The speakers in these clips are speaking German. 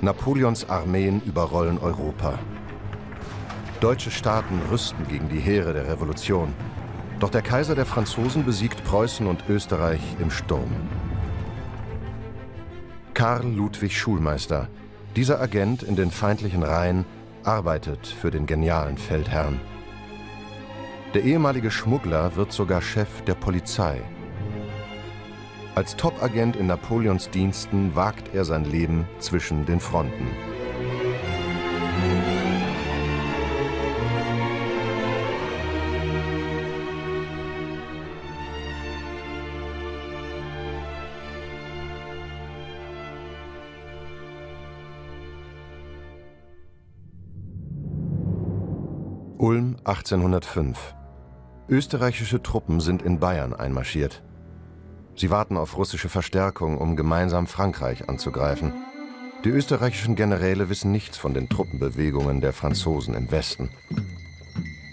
Napoleons Armeen überrollen Europa. Deutsche Staaten rüsten gegen die Heere der Revolution. Doch der Kaiser der Franzosen besiegt Preußen und Österreich im Sturm. Karl Ludwig Schulmeister, dieser Agent in den feindlichen Reihen, arbeitet für den genialen Feldherrn. Der ehemalige Schmuggler wird sogar Chef der Polizei. Als Top-Agent in Napoleons Diensten wagt er sein Leben zwischen den Fronten. Ulm 1805. Österreichische Truppen sind in Bayern einmarschiert. Sie warten auf russische Verstärkung, um gemeinsam Frankreich anzugreifen. Die österreichischen Generäle wissen nichts von den Truppenbewegungen der Franzosen im Westen.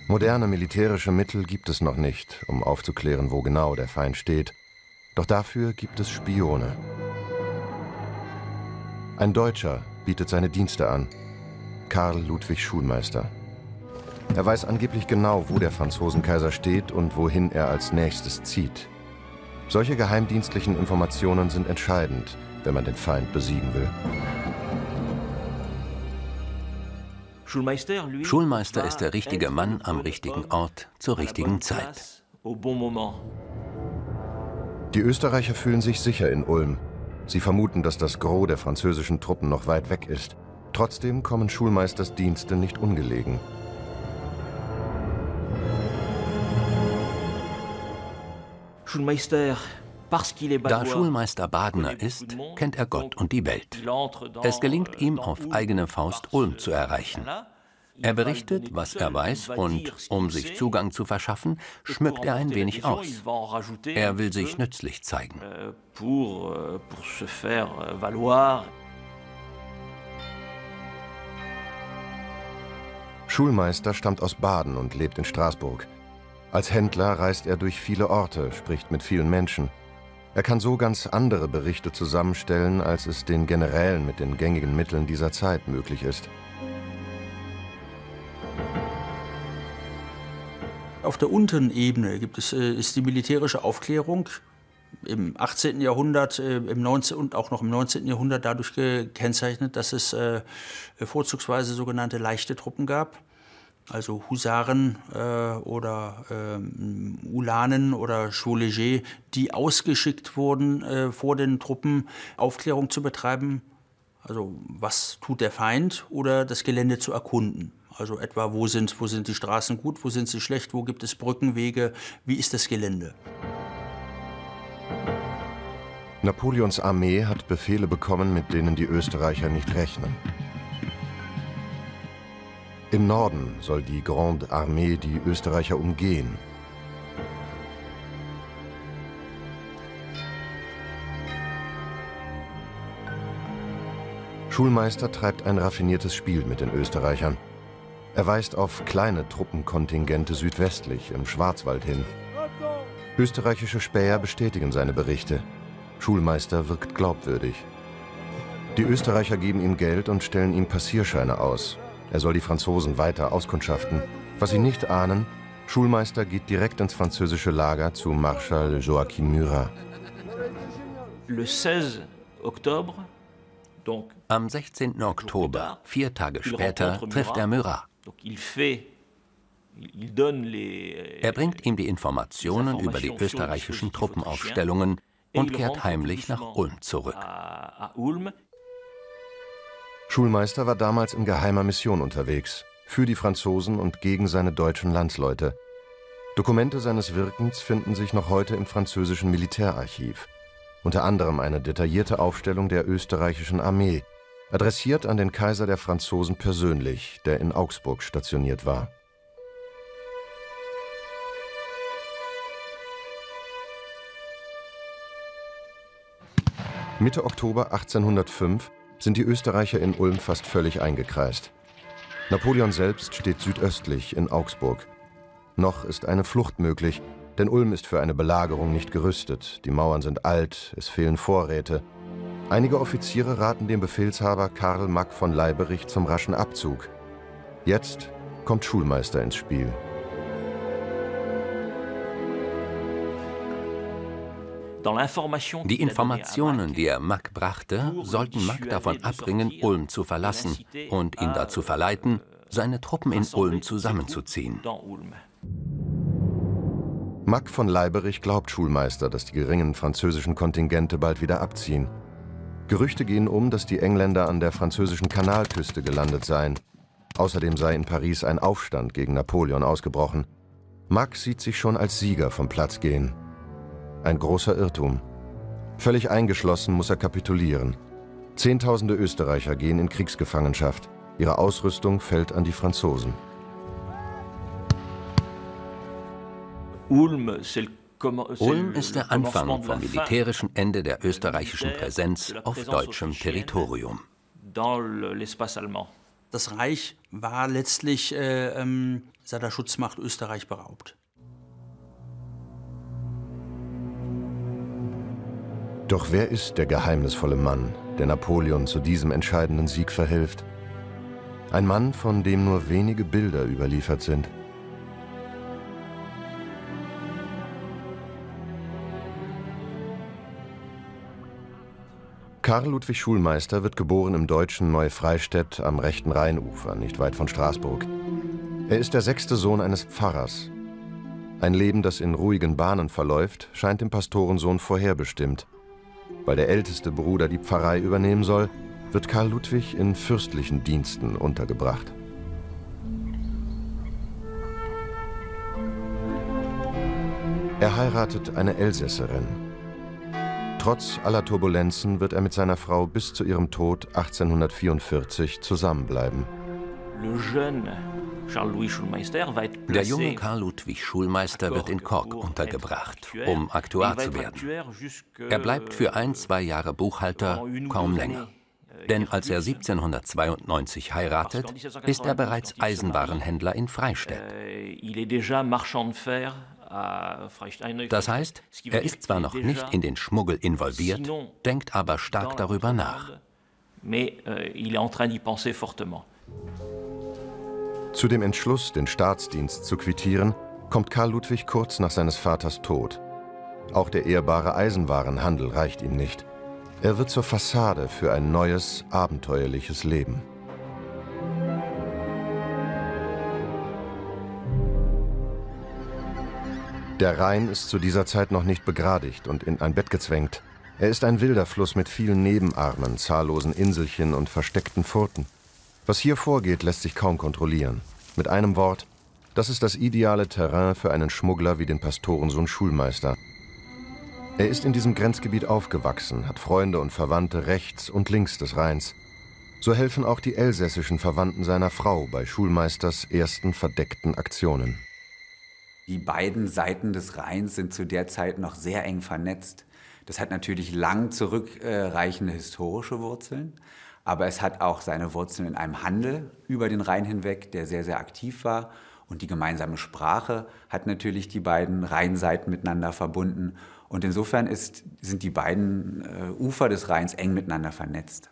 Moderne militärische Mittel gibt es noch nicht, um aufzuklären, wo genau der Feind steht. Doch dafür gibt es Spione. Ein Deutscher bietet seine Dienste an. Karl Ludwig Schulmeister. Er weiß angeblich genau, wo der Franzosenkaiser steht und wohin er als nächstes zieht. Solche geheimdienstlichen Informationen sind entscheidend, wenn man den Feind besiegen will. Schulmeister ist der richtige Mann am richtigen Ort zur richtigen Zeit. Die Österreicher fühlen sich sicher in Ulm. Sie vermuten, dass das Gros der französischen Truppen noch weit weg ist. Trotzdem kommen Schulmeisters Dienste nicht ungelegen. Da Schulmeister Badener ist, kennt er Gott und die Welt. Es gelingt ihm auf eigene Faust Ulm zu erreichen. Er berichtet, was er weiß und, um sich Zugang zu verschaffen, schmückt er ein wenig aus. Er will sich nützlich zeigen. Schulmeister stammt aus Baden und lebt in Straßburg. Als Händler reist er durch viele Orte, spricht mit vielen Menschen. Er kann so ganz andere Berichte zusammenstellen, als es den Generälen mit den gängigen Mitteln dieser Zeit möglich ist. Auf der unteren Ebene gibt es, äh, ist die militärische Aufklärung im 18. Jahrhundert äh, im 19. und auch noch im 19. Jahrhundert dadurch gekennzeichnet, dass es äh, vorzugsweise sogenannte leichte Truppen gab also Husaren äh, oder ähm, Ulanen oder Chauleger, die ausgeschickt wurden, äh, vor den Truppen Aufklärung zu betreiben. Also was tut der Feind oder das Gelände zu erkunden. Also etwa, wo sind, wo sind die Straßen gut, wo sind sie schlecht, wo gibt es Brückenwege, wie ist das Gelände. Napoleons Armee hat Befehle bekommen, mit denen die Österreicher nicht rechnen. Im Norden soll die Grande Armee die Österreicher umgehen. Schulmeister treibt ein raffiniertes Spiel mit den Österreichern. Er weist auf kleine Truppenkontingente südwestlich im Schwarzwald hin. Österreichische Späher bestätigen seine Berichte. Schulmeister wirkt glaubwürdig. Die Österreicher geben ihm Geld und stellen ihm Passierscheine aus, er soll die Franzosen weiter auskundschaften. Was sie nicht ahnen, Schulmeister geht direkt ins französische Lager zu Marschall Joachim Murat. Am 16. Oktober, vier Tage später, trifft er Murat. Er bringt ihm die Informationen über die österreichischen Truppenaufstellungen und kehrt heimlich nach Ulm zurück. Schulmeister war damals in geheimer Mission unterwegs, für die Franzosen und gegen seine deutschen Landsleute. Dokumente seines Wirkens finden sich noch heute im französischen Militärarchiv. Unter anderem eine detaillierte Aufstellung der österreichischen Armee, adressiert an den Kaiser der Franzosen persönlich, der in Augsburg stationiert war. Mitte Oktober 1805 sind die Österreicher in Ulm fast völlig eingekreist. Napoleon selbst steht südöstlich in Augsburg. Noch ist eine Flucht möglich, denn Ulm ist für eine Belagerung nicht gerüstet. Die Mauern sind alt, es fehlen Vorräte. Einige Offiziere raten dem Befehlshaber Karl Mack von Leiberich zum raschen Abzug. Jetzt kommt Schulmeister ins Spiel. Die Informationen, die er Mack brachte, sollten Mack davon abbringen, Ulm zu verlassen und ihn dazu verleiten, seine Truppen in Ulm zusammenzuziehen. Mack von Leiberich glaubt Schulmeister, dass die geringen französischen Kontingente bald wieder abziehen. Gerüchte gehen um, dass die Engländer an der französischen Kanalküste gelandet seien. Außerdem sei in Paris ein Aufstand gegen Napoleon ausgebrochen. Mack sieht sich schon als Sieger vom Platz gehen. Ein großer Irrtum. Völlig eingeschlossen muss er kapitulieren. Zehntausende Österreicher gehen in Kriegsgefangenschaft. Ihre Ausrüstung fällt an die Franzosen. Ulm ist der Anfang vom militärischen Ende der österreichischen Präsenz auf deutschem Territorium. Das Reich war letztlich äh, ähm, seiner Schutzmacht Österreich beraubt. Doch wer ist der geheimnisvolle Mann, der Napoleon zu diesem entscheidenden Sieg verhilft? Ein Mann, von dem nur wenige Bilder überliefert sind. Karl Ludwig Schulmeister wird geboren im deutschen Neufreistädt am rechten Rheinufer, nicht weit von Straßburg. Er ist der sechste Sohn eines Pfarrers. Ein Leben, das in ruhigen Bahnen verläuft, scheint dem Pastorensohn vorherbestimmt. Weil der älteste Bruder die Pfarrei übernehmen soll, wird Karl Ludwig in fürstlichen Diensten untergebracht. Er heiratet eine Elsässerin. Trotz aller Turbulenzen wird er mit seiner Frau bis zu ihrem Tod 1844 zusammenbleiben. Der junge Karl Ludwig Schulmeister wird in Kork untergebracht, um Aktuar zu werden. Er bleibt für ein, zwei Jahre Buchhalter, kaum länger. Euh, Denn als er 1792 heiratet, ist er bereits Eisenwarenhändler in Freistädt. Euh, das heißt, er ist zwar noch nicht in den Schmuggel involviert, denkt aber stark darüber nach. Euh, zu dem Entschluss, den Staatsdienst zu quittieren, kommt Karl Ludwig kurz nach seines Vaters Tod. Auch der ehrbare Eisenwarenhandel reicht ihm nicht. Er wird zur Fassade für ein neues, abenteuerliches Leben. Der Rhein ist zu dieser Zeit noch nicht begradigt und in ein Bett gezwängt. Er ist ein wilder Fluss mit vielen Nebenarmen, zahllosen Inselchen und versteckten Furten. Was hier vorgeht, lässt sich kaum kontrollieren. Mit einem Wort, das ist das ideale Terrain für einen Schmuggler wie den Pastorensohn Schulmeister. Er ist in diesem Grenzgebiet aufgewachsen, hat Freunde und Verwandte rechts und links des Rheins. So helfen auch die elsässischen Verwandten seiner Frau bei Schulmeisters ersten verdeckten Aktionen. Die beiden Seiten des Rheins sind zu der Zeit noch sehr eng vernetzt. Das hat natürlich lang zurückreichende historische Wurzeln. Aber es hat auch seine Wurzeln in einem Handel über den Rhein hinweg, der sehr, sehr aktiv war. Und die gemeinsame Sprache hat natürlich die beiden Rheinseiten miteinander verbunden. Und insofern ist, sind die beiden äh, Ufer des Rheins eng miteinander vernetzt.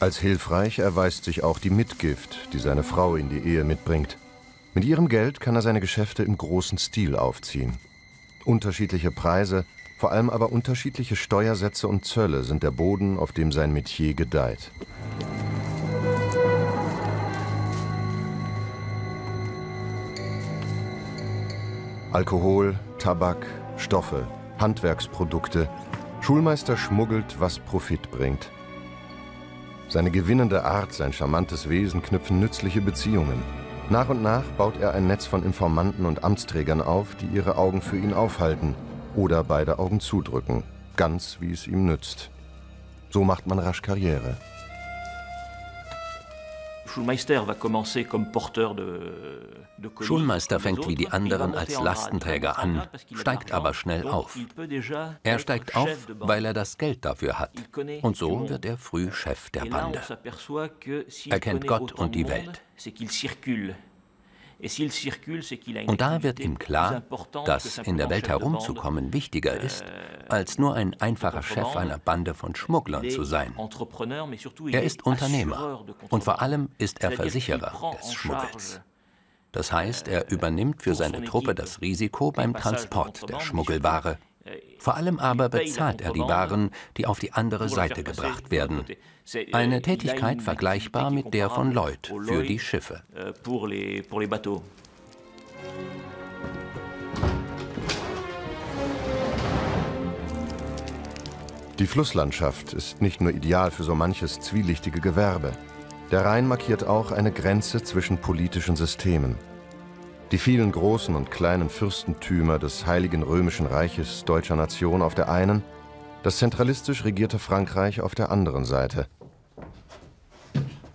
Als hilfreich erweist sich auch die Mitgift, die seine Frau in die Ehe mitbringt. Mit ihrem Geld kann er seine Geschäfte im großen Stil aufziehen. Unterschiedliche Preise, vor allem aber unterschiedliche Steuersätze und Zölle sind der Boden, auf dem sein Metier gedeiht. Alkohol, Tabak, Stoffe, Handwerksprodukte. Schulmeister schmuggelt, was Profit bringt. Seine gewinnende Art, sein charmantes Wesen knüpfen nützliche Beziehungen. Nach und nach baut er ein Netz von Informanten und Amtsträgern auf, die ihre Augen für ihn aufhalten – oder beide Augen zudrücken, ganz wie es ihm nützt. So macht man rasch Karriere. Schulmeister fängt wie die anderen als Lastenträger an, steigt aber schnell auf. Er steigt auf, weil er das Geld dafür hat. Und so wird er früh Chef der Bande. Er kennt Gott und die Welt. Und da wird ihm klar, dass in der Welt herumzukommen wichtiger ist, als nur ein einfacher Chef einer Bande von Schmugglern zu sein. Er ist Unternehmer und vor allem ist er Versicherer des Schmuggels. Das heißt, er übernimmt für seine Truppe das Risiko beim Transport der Schmuggelware. Vor allem aber bezahlt er die Waren, die auf die andere Seite gebracht werden. Eine Tätigkeit vergleichbar mit der von Lloyd für die Schiffe. Die Flusslandschaft ist nicht nur ideal für so manches zwielichtige Gewerbe. Der Rhein markiert auch eine Grenze zwischen politischen Systemen. Die vielen großen und kleinen Fürstentümer des Heiligen Römischen Reiches deutscher Nation auf der einen, das zentralistisch regierte Frankreich auf der anderen Seite.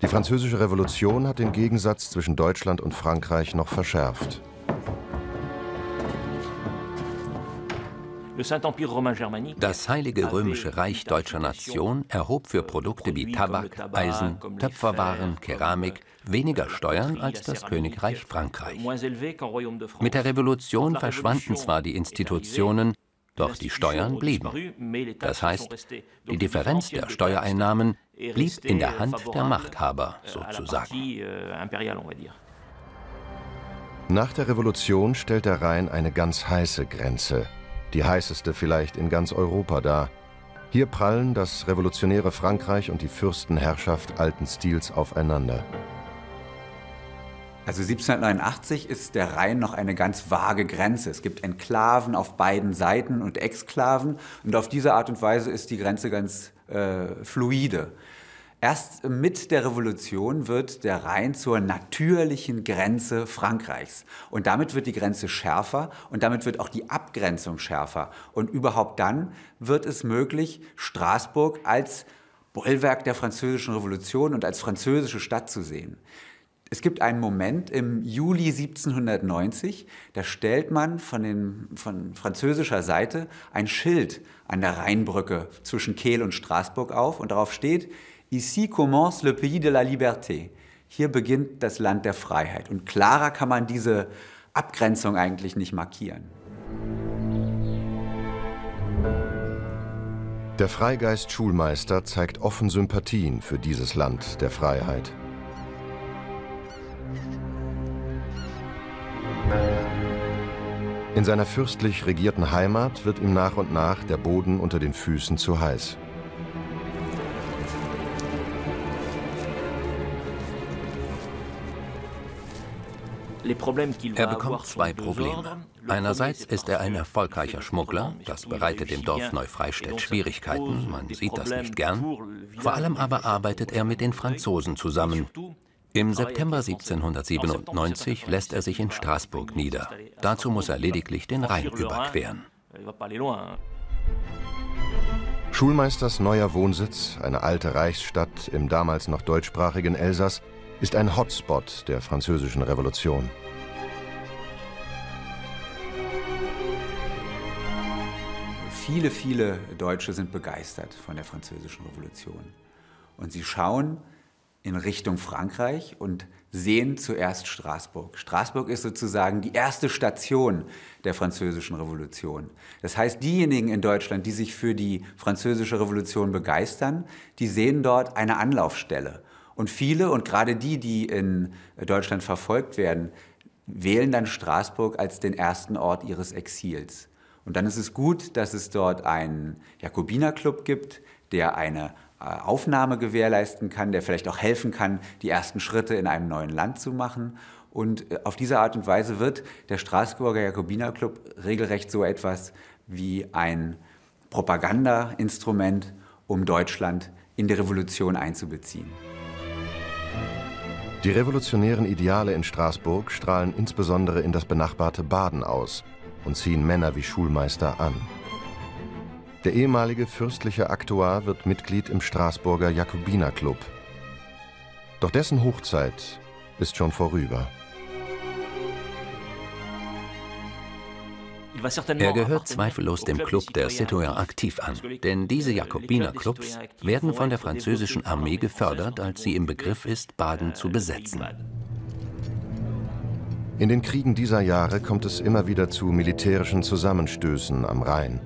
Die Französische Revolution hat den Gegensatz zwischen Deutschland und Frankreich noch verschärft. Das Heilige Römische Reich deutscher Nation erhob für Produkte wie Tabak, Eisen, Töpferwaren, Keramik weniger Steuern als das Königreich Frankreich. Mit der Revolution verschwanden zwar die Institutionen, doch die Steuern blieben. Das heißt, die Differenz der Steuereinnahmen blieb in der Hand der Machthaber sozusagen. Nach der Revolution stellt der Rhein eine ganz heiße Grenze die heißeste vielleicht in ganz Europa dar. Hier prallen das revolutionäre Frankreich und die Fürstenherrschaft alten Stils aufeinander. Also 1789 ist der Rhein noch eine ganz vage Grenze. Es gibt Enklaven auf beiden Seiten und Exklaven und auf diese Art und Weise ist die Grenze ganz äh, fluide. Erst mit der Revolution wird der Rhein zur natürlichen Grenze Frankreichs. Und damit wird die Grenze schärfer und damit wird auch die Abgrenzung schärfer. Und überhaupt dann wird es möglich, Straßburg als Bollwerk der französischen Revolution und als französische Stadt zu sehen. Es gibt einen Moment im Juli 1790, da stellt man von, den, von französischer Seite ein Schild an der Rheinbrücke zwischen Kehl und Straßburg auf und darauf steht, Ici commence le pays de la liberté. Hier beginnt das Land der Freiheit. Und klarer kann man diese Abgrenzung eigentlich nicht markieren. Der Freigeist Schulmeister zeigt offen Sympathien für dieses Land der Freiheit. In seiner fürstlich regierten Heimat wird ihm nach und nach der Boden unter den Füßen zu heiß. Er bekommt zwei Probleme. Einerseits ist er ein erfolgreicher Schmuggler, das bereitet dem Dorf Neufreistedt Schwierigkeiten, man sieht das nicht gern. Vor allem aber arbeitet er mit den Franzosen zusammen. Im September 1797 lässt er sich in Straßburg nieder. Dazu muss er lediglich den Rhein überqueren. Schulmeisters neuer Wohnsitz, eine alte Reichsstadt im damals noch deutschsprachigen Elsass, ist ein Hotspot der französischen Revolution. Viele, viele Deutsche sind begeistert von der französischen Revolution. Und sie schauen in Richtung Frankreich und sehen zuerst Straßburg. Straßburg ist sozusagen die erste Station der französischen Revolution. Das heißt, diejenigen in Deutschland, die sich für die französische Revolution begeistern, die sehen dort eine Anlaufstelle. Und viele, und gerade die, die in Deutschland verfolgt werden, wählen dann Straßburg als den ersten Ort ihres Exils. Und dann ist es gut, dass es dort einen Jakobinerclub gibt, der eine äh, Aufnahme gewährleisten kann, der vielleicht auch helfen kann, die ersten Schritte in einem neuen Land zu machen. Und äh, auf diese Art und Weise wird der Straßburger Jakobinerclub regelrecht so etwas wie ein Propagandainstrument, um Deutschland in die Revolution einzubeziehen. Die revolutionären Ideale in Straßburg strahlen insbesondere in das benachbarte Baden aus und ziehen Männer wie Schulmeister an. Der ehemalige fürstliche Aktuar wird Mitglied im Straßburger Jakobinerclub. Doch dessen Hochzeit ist schon vorüber. Er gehört zweifellos dem Club der Citoyen aktiv an, denn diese Jakobinerclubs werden von der französischen Armee gefördert, als sie im Begriff ist, Baden zu besetzen. In den Kriegen dieser Jahre kommt es immer wieder zu militärischen Zusammenstößen am Rhein.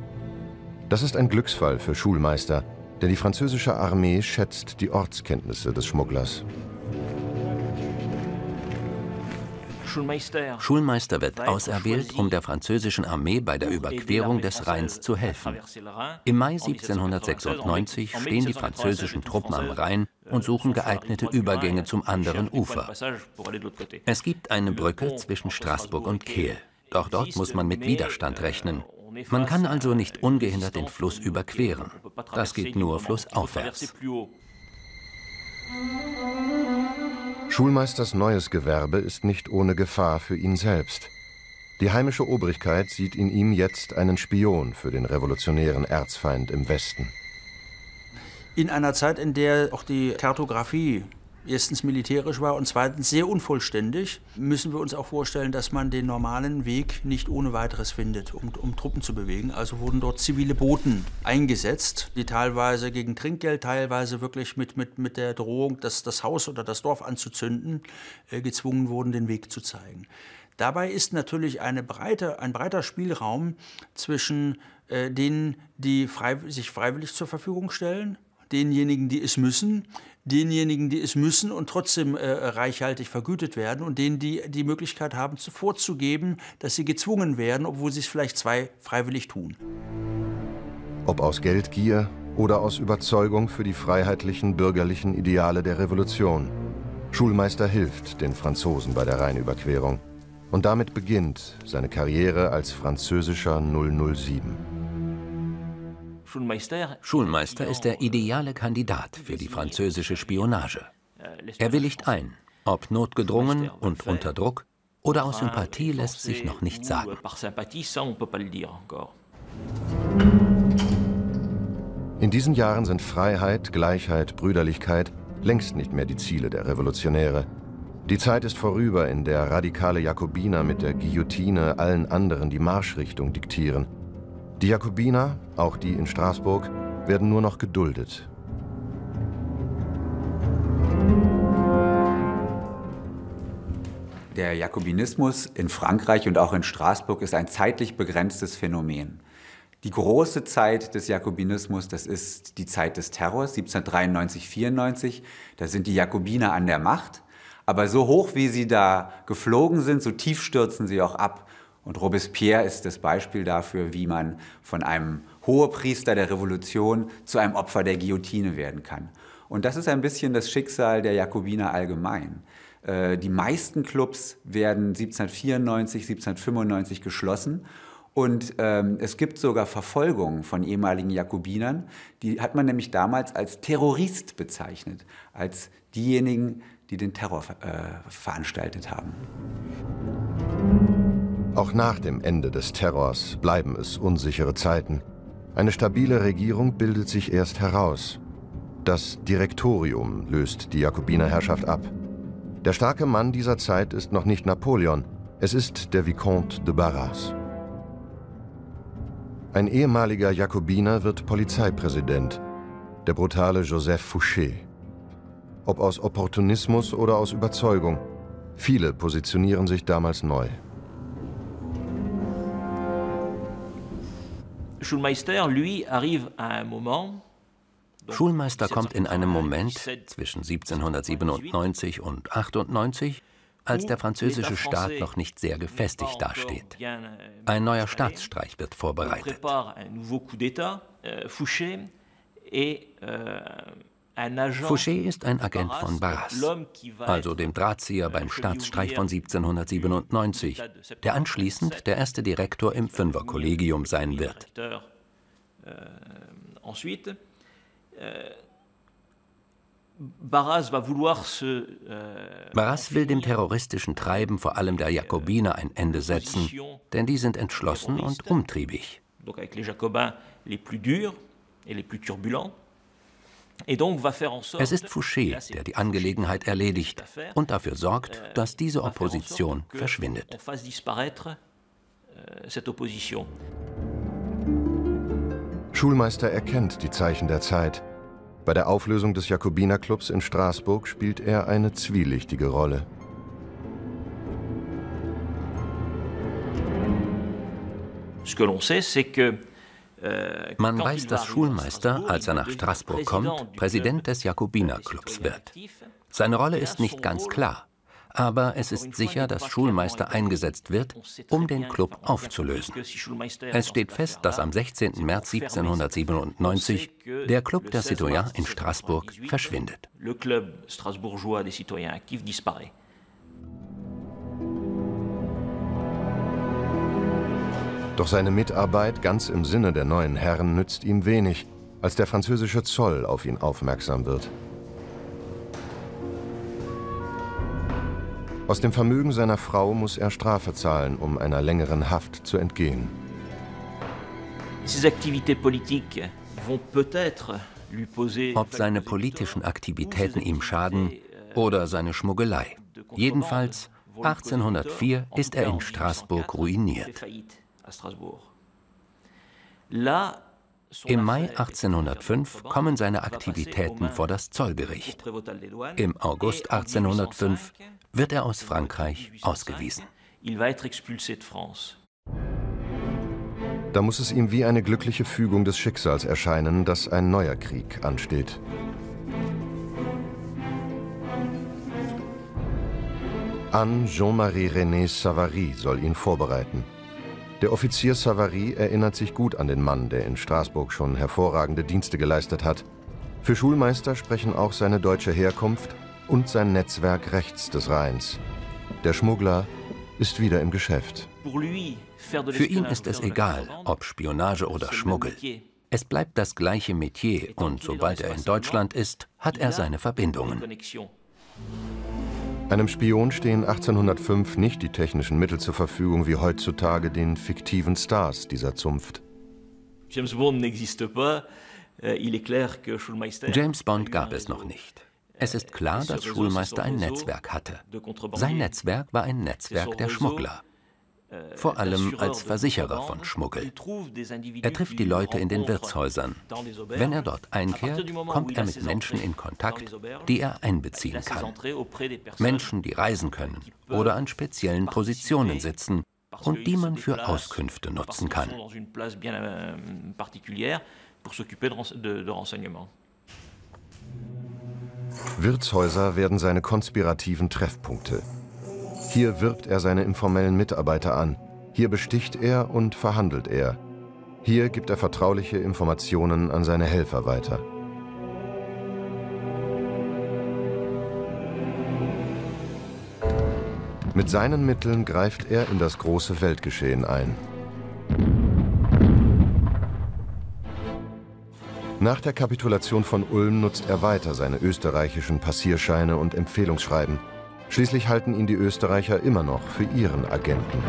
Das ist ein Glücksfall für Schulmeister, denn die französische Armee schätzt die Ortskenntnisse des Schmugglers. Schulmeister wird auserwählt, um der französischen Armee bei der Überquerung des Rheins zu helfen. Im Mai 1796 stehen die französischen Truppen am Rhein und suchen geeignete Übergänge zum anderen Ufer. Es gibt eine Brücke zwischen Straßburg und Kehl. Doch dort muss man mit Widerstand rechnen. Man kann also nicht ungehindert den Fluss überqueren. Das geht nur flussaufwärts. Schulmeisters neues Gewerbe ist nicht ohne Gefahr für ihn selbst. Die heimische Obrigkeit sieht in ihm jetzt einen Spion für den revolutionären Erzfeind im Westen. In einer Zeit, in der auch die Kartografie erstens militärisch war und zweitens sehr unvollständig, müssen wir uns auch vorstellen, dass man den normalen Weg nicht ohne weiteres findet, um, um Truppen zu bewegen. Also wurden dort zivile Boten eingesetzt, die teilweise gegen Trinkgeld, teilweise wirklich mit, mit, mit der Drohung, das, das Haus oder das Dorf anzuzünden, äh, gezwungen wurden, den Weg zu zeigen. Dabei ist natürlich breite, ein breiter Spielraum zwischen äh, denen, die frei, sich freiwillig zur Verfügung stellen, denjenigen, die es müssen, denjenigen, die es müssen und trotzdem äh, reichhaltig vergütet werden und denen, die die Möglichkeit haben, vorzugeben, dass sie gezwungen werden, obwohl sie es vielleicht zwei freiwillig tun. Ob aus Geldgier oder aus Überzeugung für die freiheitlichen bürgerlichen Ideale der Revolution. Schulmeister hilft den Franzosen bei der Rheinüberquerung. Und damit beginnt seine Karriere als französischer 007. Schulmeister ist der ideale Kandidat für die französische Spionage. Er willigt ein, ob notgedrungen und unter Druck oder aus Sympathie lässt sich noch nicht sagen. In diesen Jahren sind Freiheit, Gleichheit, Brüderlichkeit längst nicht mehr die Ziele der Revolutionäre. Die Zeit ist vorüber, in der radikale Jakobiner mit der Guillotine allen anderen die Marschrichtung diktieren – die Jakobiner, auch die in Straßburg, werden nur noch geduldet. Der Jakobinismus in Frankreich und auch in Straßburg ist ein zeitlich begrenztes Phänomen. Die große Zeit des Jakobinismus, das ist die Zeit des Terrors, 1793-94. Da sind die Jakobiner an der Macht. Aber so hoch, wie sie da geflogen sind, so tief stürzen sie auch ab. Und Robespierre ist das Beispiel dafür, wie man von einem Hohepriester der Revolution zu einem Opfer der Guillotine werden kann. Und das ist ein bisschen das Schicksal der Jakobiner allgemein. Äh, die meisten Clubs werden 1794, 1795 geschlossen. Und ähm, es gibt sogar Verfolgungen von ehemaligen Jakobinern. Die hat man nämlich damals als Terrorist bezeichnet, als diejenigen, die den Terror äh, veranstaltet haben. Auch nach dem Ende des Terrors bleiben es unsichere Zeiten. Eine stabile Regierung bildet sich erst heraus. Das Direktorium löst die Jakobinerherrschaft ab. Der starke Mann dieser Zeit ist noch nicht Napoleon, es ist der Vicomte de Barras. Ein ehemaliger Jakobiner wird Polizeipräsident, der brutale Joseph Fouché. Ob aus Opportunismus oder aus Überzeugung, viele positionieren sich damals neu. Schulmeister, lui, arrive à un moment Schulmeister kommt in einem Moment zwischen 1797 und 98, als der französische Staat noch nicht sehr gefestigt dasteht. Ein neuer Staatsstreich wird vorbereitet. Fouché ist ein Agent von Barras, also dem Drahtzieher beim Staatsstreich von 1797, der anschließend der erste Direktor im Fünferkollegium sein wird. Euh, euh, Barras will dem terroristischen Treiben vor allem der Jakobiner ein Ende setzen, denn die sind entschlossen und umtriebig. Es ist Fouché, der die Angelegenheit erledigt und dafür sorgt, dass diese Opposition verschwindet. Schulmeister erkennt die Zeichen der Zeit. Bei der Auflösung des Jakobinerclubs in Straßburg spielt er eine zwielichtige Rolle. Ce que l'on sait, c'est que man weiß, dass Schulmeister, als er nach Straßburg kommt, Präsident des Jakobinerclubs wird. Seine Rolle ist nicht ganz klar, aber es ist sicher, dass Schulmeister eingesetzt wird, um den Club aufzulösen. Es steht fest, dass am 16. März 1797 der Club der Citoyens in Straßburg verschwindet. Doch seine Mitarbeit ganz im Sinne der neuen Herren nützt ihm wenig, als der französische Zoll auf ihn aufmerksam wird. Aus dem Vermögen seiner Frau muss er Strafe zahlen, um einer längeren Haft zu entgehen. Ob seine politischen Aktivitäten ihm schaden oder seine Schmuggelei. Jedenfalls 1804 ist er in Straßburg ruiniert. Im Mai 1805 kommen seine Aktivitäten vor das Zollgericht. Im August 1805 wird er aus Frankreich ausgewiesen. Da muss es ihm wie eine glückliche Fügung des Schicksals erscheinen, dass ein neuer Krieg ansteht. Anne Jean-Marie René Savary soll ihn vorbereiten. Der Offizier Savary erinnert sich gut an den Mann, der in Straßburg schon hervorragende Dienste geleistet hat. Für Schulmeister sprechen auch seine deutsche Herkunft und sein Netzwerk rechts des Rheins. Der Schmuggler ist wieder im Geschäft. Für ihn ist es egal, ob Spionage oder Schmuggel. Es bleibt das gleiche Metier und sobald er in Deutschland ist, hat er seine Verbindungen. Einem Spion stehen 1805 nicht die technischen Mittel zur Verfügung wie heutzutage den fiktiven Stars dieser Zunft. James Bond gab es noch nicht. Es ist klar, dass Schulmeister ein Netzwerk hatte. Sein Netzwerk war ein Netzwerk der Schmuggler vor allem als Versicherer von Schmuggel. Er trifft die Leute in den Wirtshäusern. Wenn er dort einkehrt, kommt er mit Menschen in Kontakt, die er einbeziehen kann. Menschen, die reisen können oder an speziellen Positionen sitzen und die man für Auskünfte nutzen kann. Wirtshäuser werden seine konspirativen Treffpunkte. Hier wirbt er seine informellen Mitarbeiter an. Hier besticht er und verhandelt er. Hier gibt er vertrauliche Informationen an seine Helfer weiter. Mit seinen Mitteln greift er in das große Weltgeschehen ein. Nach der Kapitulation von Ulm nutzt er weiter seine österreichischen Passierscheine und Empfehlungsschreiben. Schließlich halten ihn die Österreicher immer noch für ihren Agenten.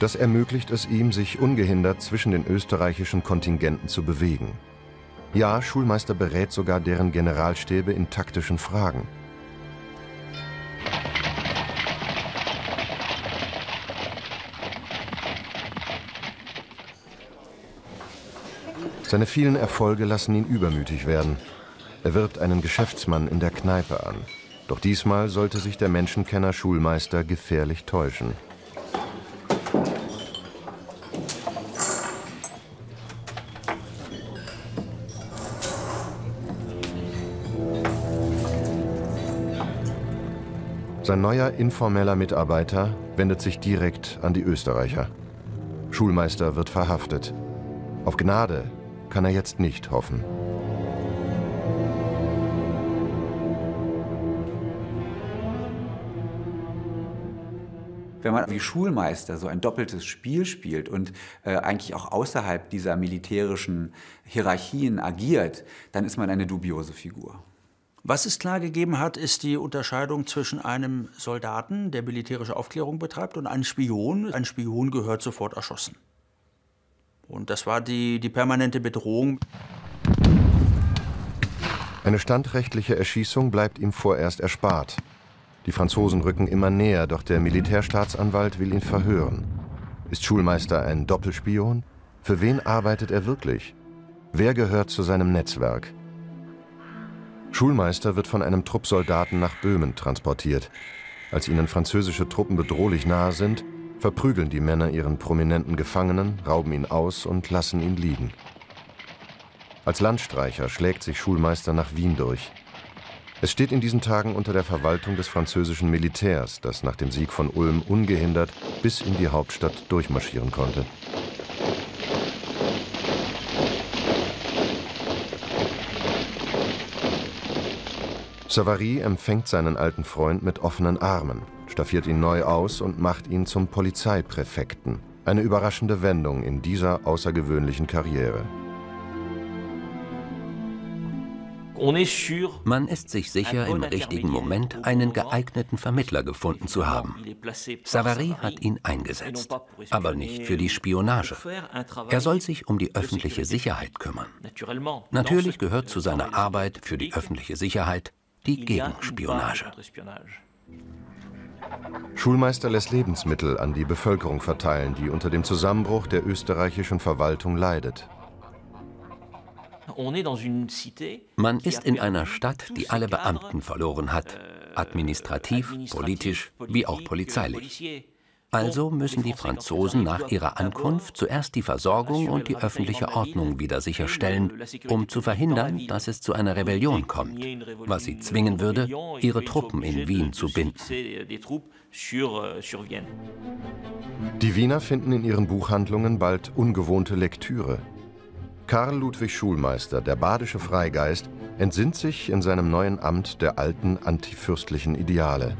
Das ermöglicht es ihm, sich ungehindert zwischen den österreichischen Kontingenten zu bewegen. Ja, Schulmeister berät sogar deren Generalstäbe in taktischen Fragen. Seine vielen Erfolge lassen ihn übermütig werden. Er wirbt einen Geschäftsmann in der Kneipe an. Doch diesmal sollte sich der Menschenkenner Schulmeister gefährlich täuschen. Sein neuer informeller Mitarbeiter wendet sich direkt an die Österreicher. Schulmeister wird verhaftet. Auf Gnade kann er jetzt nicht hoffen. wenn man wie Schulmeister so ein doppeltes Spiel spielt und äh, eigentlich auch außerhalb dieser militärischen Hierarchien agiert, dann ist man eine dubiose Figur. Was es klar gegeben hat, ist die Unterscheidung zwischen einem Soldaten, der militärische Aufklärung betreibt, und einem Spion. Ein Spion gehört sofort erschossen. Und das war die, die permanente Bedrohung. Eine standrechtliche Erschießung bleibt ihm vorerst erspart. Die Franzosen rücken immer näher, doch der Militärstaatsanwalt will ihn verhören. Ist Schulmeister ein Doppelspion? Für wen arbeitet er wirklich? Wer gehört zu seinem Netzwerk? Schulmeister wird von einem Trupp Soldaten nach Böhmen transportiert. Als ihnen französische Truppen bedrohlich nahe sind, verprügeln die Männer ihren prominenten Gefangenen, rauben ihn aus und lassen ihn liegen. Als Landstreicher schlägt sich Schulmeister nach Wien durch. Es steht in diesen Tagen unter der Verwaltung des französischen Militärs, das nach dem Sieg von Ulm ungehindert bis in die Hauptstadt durchmarschieren konnte. Savary empfängt seinen alten Freund mit offenen Armen, staffiert ihn neu aus und macht ihn zum Polizeipräfekten. Eine überraschende Wendung in dieser außergewöhnlichen Karriere. Man ist sich sicher, im richtigen Moment einen geeigneten Vermittler gefunden zu haben. Savary hat ihn eingesetzt, aber nicht für die Spionage. Er soll sich um die öffentliche Sicherheit kümmern. Natürlich gehört zu seiner Arbeit für die öffentliche Sicherheit die Gegenspionage. Schulmeister lässt Lebensmittel an die Bevölkerung verteilen, die unter dem Zusammenbruch der österreichischen Verwaltung leidet. Man ist in einer Stadt, die alle Beamten verloren hat, euh, administrativ, politisch wie auch polizeilich. Also müssen die Franzosen nach ihrer Ankunft zuerst die Versorgung und die öffentliche Ordnung wieder sicherstellen, um zu verhindern, dass es zu einer Rebellion kommt, was sie zwingen würde, ihre Truppen in Wien zu binden. Die Wiener finden in ihren Buchhandlungen bald ungewohnte Lektüre. Karl Ludwig Schulmeister, der badische Freigeist, entsinnt sich in seinem neuen Amt der alten antifürstlichen Ideale.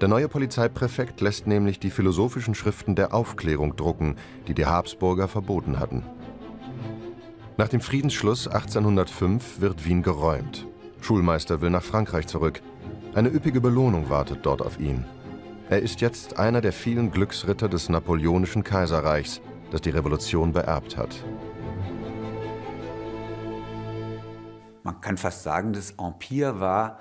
Der neue Polizeipräfekt lässt nämlich die philosophischen Schriften der Aufklärung drucken, die die Habsburger verboten hatten. Nach dem Friedensschluss 1805 wird Wien geräumt. Schulmeister will nach Frankreich zurück. Eine üppige Belohnung wartet dort auf ihn. Er ist jetzt einer der vielen Glücksritter des napoleonischen Kaiserreichs, das die Revolution beerbt hat. Man kann fast sagen, das Empire war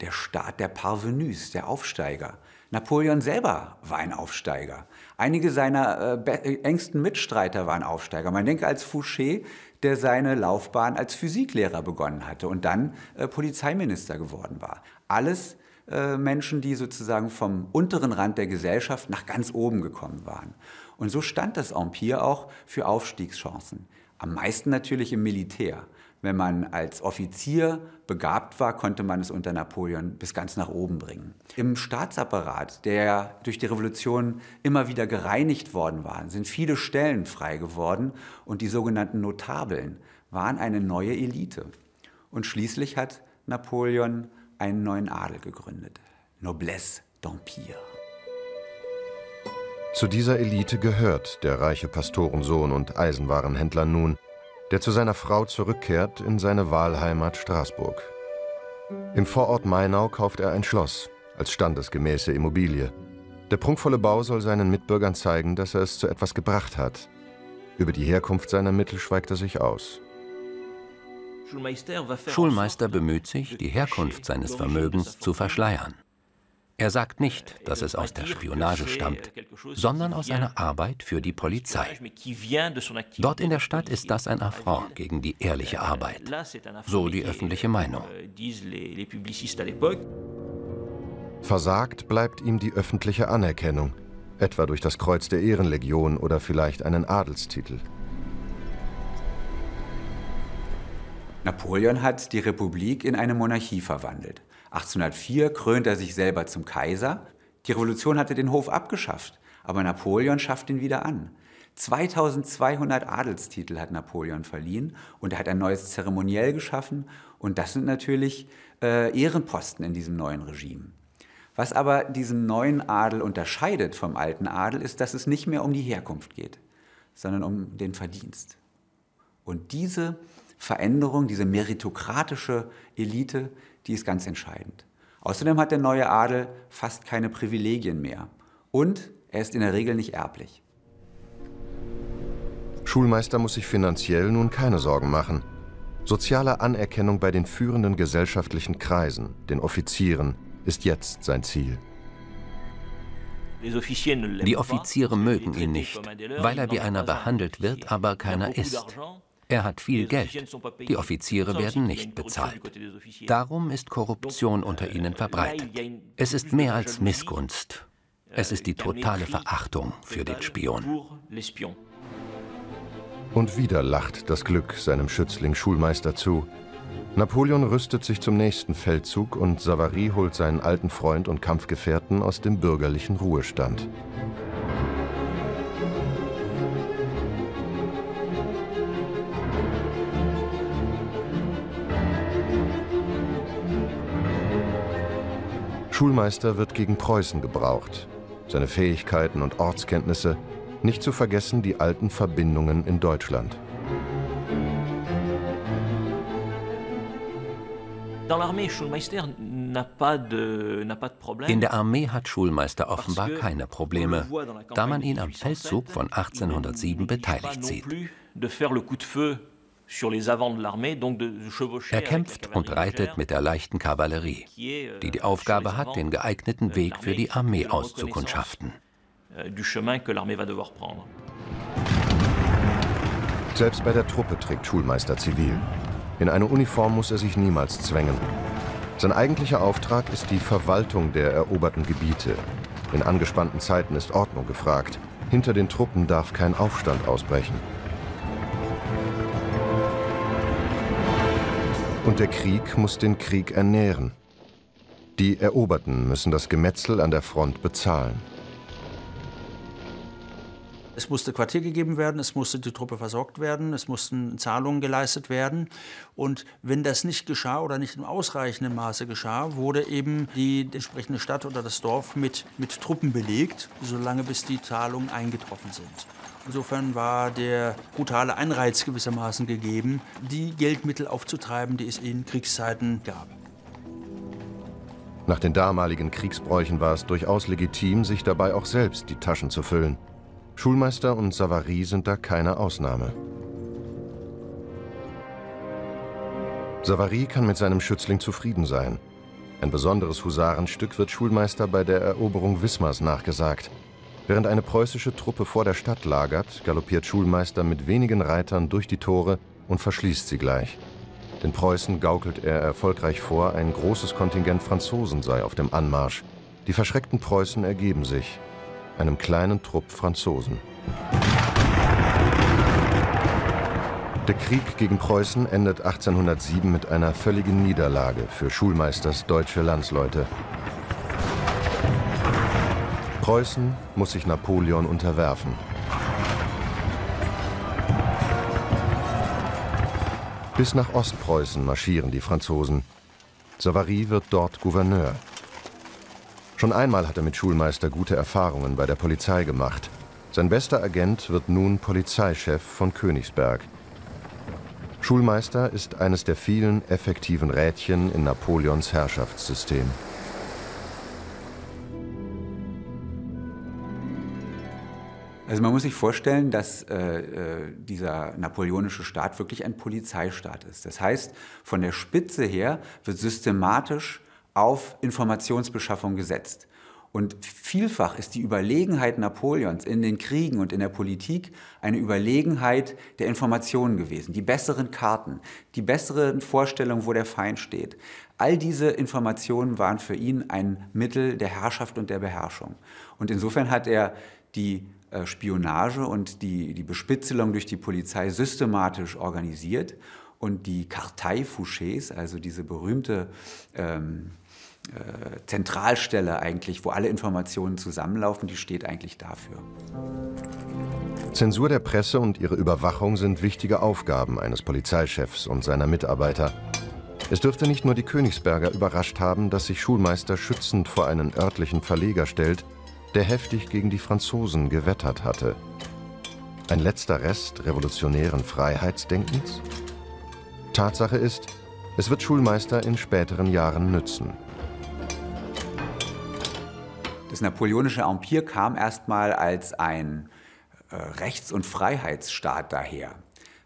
der Staat der Parvenus, der Aufsteiger. Napoleon selber war ein Aufsteiger. Einige seiner äh, äh, engsten Mitstreiter waren Aufsteiger. Man denke als Fouché, der seine Laufbahn als Physiklehrer begonnen hatte und dann äh, Polizeiminister geworden war. Alles äh, Menschen, die sozusagen vom unteren Rand der Gesellschaft nach ganz oben gekommen waren. Und so stand das Empire auch für Aufstiegschancen. Am meisten natürlich im Militär. Wenn man als Offizier begabt war, konnte man es unter Napoleon bis ganz nach oben bringen. Im Staatsapparat, der durch die Revolution immer wieder gereinigt worden war, sind viele Stellen frei geworden und die sogenannten Notabeln waren eine neue Elite. Und schließlich hat Napoleon einen neuen Adel gegründet, Noblesse d'Empire. Zu dieser Elite gehört der reiche Pastorensohn und Eisenwarenhändler nun, der zu seiner Frau zurückkehrt in seine Wahlheimat Straßburg. Im Vorort Mainau kauft er ein Schloss als standesgemäße Immobilie. Der prunkvolle Bau soll seinen Mitbürgern zeigen, dass er es zu etwas gebracht hat. Über die Herkunft seiner Mittel schweigt er sich aus. Schulmeister bemüht sich, die Herkunft seines Vermögens zu verschleiern. Er sagt nicht, dass es aus der Spionage stammt, sondern aus seiner Arbeit für die Polizei. Dort in der Stadt ist das ein Affront gegen die ehrliche Arbeit. So die öffentliche Meinung. Versagt bleibt ihm die öffentliche Anerkennung, etwa durch das Kreuz der Ehrenlegion oder vielleicht einen Adelstitel. Napoleon hat die Republik in eine Monarchie verwandelt. 1804 krönt er sich selber zum Kaiser. Die Revolution hatte den Hof abgeschafft, aber Napoleon schafft ihn wieder an. 2200 Adelstitel hat Napoleon verliehen und er hat ein neues Zeremoniell geschaffen und das sind natürlich äh, Ehrenposten in diesem neuen Regime. Was aber diesen neuen Adel unterscheidet vom alten Adel, ist, dass es nicht mehr um die Herkunft geht, sondern um den Verdienst. Und diese Veränderung, diese meritokratische Elite, die ist ganz entscheidend. Außerdem hat der neue Adel fast keine Privilegien mehr. Und er ist in der Regel nicht erblich. Schulmeister muss sich finanziell nun keine Sorgen machen. Soziale Anerkennung bei den führenden gesellschaftlichen Kreisen, den Offizieren, ist jetzt sein Ziel. Die Offiziere mögen ihn nicht, weil er wie einer behandelt wird, aber keiner ist. Er hat viel Geld. Die Offiziere werden nicht bezahlt. Darum ist Korruption unter ihnen verbreitet. Es ist mehr als Missgunst. Es ist die totale Verachtung für den Spion. Und wieder lacht das Glück seinem Schützling Schulmeister zu. Napoleon rüstet sich zum nächsten Feldzug und Savary holt seinen alten Freund und Kampfgefährten aus dem bürgerlichen Ruhestand. Schulmeister wird gegen Preußen gebraucht. Seine Fähigkeiten und Ortskenntnisse, nicht zu vergessen die alten Verbindungen in Deutschland. In der Armee hat Schulmeister offenbar keine Probleme, da man ihn am Feldzug von 1807 beteiligt sieht. Er kämpft und reitet mit der leichten Kavallerie, euh, die die Aufgabe hat, den geeigneten Weg für die Armee auszukundschaften. Euh, Selbst bei der Truppe trägt Schulmeister zivil. In eine Uniform muss er sich niemals zwängen. Sein eigentlicher Auftrag ist die Verwaltung der eroberten Gebiete. In angespannten Zeiten ist Ordnung gefragt. Hinter den Truppen darf kein Aufstand ausbrechen. Und der Krieg muss den Krieg ernähren. Die Eroberten müssen das Gemetzel an der Front bezahlen. Es musste Quartier gegeben werden, es musste die Truppe versorgt werden, es mussten Zahlungen geleistet werden. Und wenn das nicht geschah oder nicht im ausreichenden Maße geschah, wurde eben die entsprechende Stadt oder das Dorf mit, mit Truppen belegt, solange bis die Zahlungen eingetroffen sind. Insofern war der brutale Anreiz gewissermaßen gegeben, die Geldmittel aufzutreiben, die es in Kriegszeiten gab. Nach den damaligen Kriegsbräuchen war es durchaus legitim, sich dabei auch selbst die Taschen zu füllen. Schulmeister und Savary sind da keine Ausnahme. Savary kann mit seinem Schützling zufrieden sein. Ein besonderes Husarenstück wird Schulmeister bei der Eroberung Wismars nachgesagt – Während eine preußische Truppe vor der Stadt lagert, galoppiert Schulmeister mit wenigen Reitern durch die Tore und verschließt sie gleich. Den Preußen gaukelt er erfolgreich vor, ein großes Kontingent Franzosen sei auf dem Anmarsch. Die verschreckten Preußen ergeben sich, einem kleinen Trupp Franzosen. Der Krieg gegen Preußen endet 1807 mit einer völligen Niederlage für Schulmeisters deutsche Landsleute. Preußen muss sich Napoleon unterwerfen. Bis nach Ostpreußen marschieren die Franzosen. Savary wird dort Gouverneur. Schon einmal hat er mit Schulmeister gute Erfahrungen bei der Polizei gemacht. Sein bester Agent wird nun Polizeichef von Königsberg. Schulmeister ist eines der vielen effektiven Rädchen in Napoleons Herrschaftssystem. Also man muss sich vorstellen, dass äh, äh, dieser napoleonische Staat wirklich ein Polizeistaat ist. Das heißt, von der Spitze her wird systematisch auf Informationsbeschaffung gesetzt. Und vielfach ist die Überlegenheit Napoleons in den Kriegen und in der Politik eine Überlegenheit der Informationen gewesen. Die besseren Karten, die besseren Vorstellungen, wo der Feind steht. All diese Informationen waren für ihn ein Mittel der Herrschaft und der Beherrschung. Und insofern hat er die Spionage und die, die Bespitzelung durch die Polizei systematisch organisiert. Und die Kartei Fouchés, also diese berühmte ähm, äh, Zentralstelle eigentlich, wo alle Informationen zusammenlaufen, die steht eigentlich dafür. Zensur der Presse und ihre Überwachung sind wichtige Aufgaben eines Polizeichefs und seiner Mitarbeiter. Es dürfte nicht nur die Königsberger überrascht haben, dass sich Schulmeister schützend vor einen örtlichen Verleger stellt, der heftig gegen die Franzosen gewettert hatte. Ein letzter Rest revolutionären Freiheitsdenkens? Tatsache ist, es wird Schulmeister in späteren Jahren nützen. Das napoleonische Empire kam erstmal als ein äh, Rechts- und Freiheitsstaat daher.